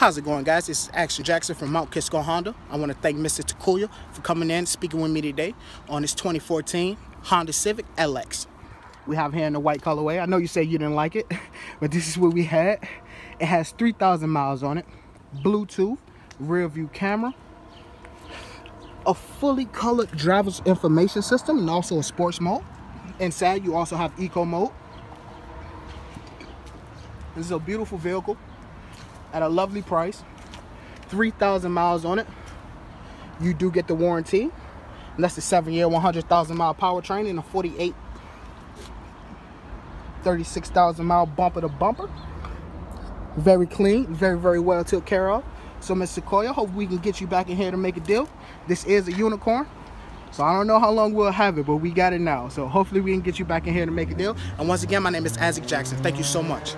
How's it going, guys? Is Action Jackson from Mount Kisco Honda. I want to thank Mr. Takuya for coming in speaking with me today on this 2014 Honda Civic LX. We have here in the white colorway. I know you say you didn't like it, but this is what we had. It has 3,000 miles on it, Bluetooth, rear view camera, a fully colored driver's information system, and also a sports mode. Inside, you also have eco mode. This is a beautiful vehicle at a lovely price 3,000 miles on it you do get the warranty that's the seven year 100,000 mile powertrain and a 48 36,000 mile bumper to bumper very clean very very well took care of so Mr. Takuya hope we can get you back in here to make a deal this is a unicorn so I don't know how long we'll have it, but we got it now. So hopefully we can get you back in here to make a deal. And once again, my name is Isaac Jackson. Thank you so much.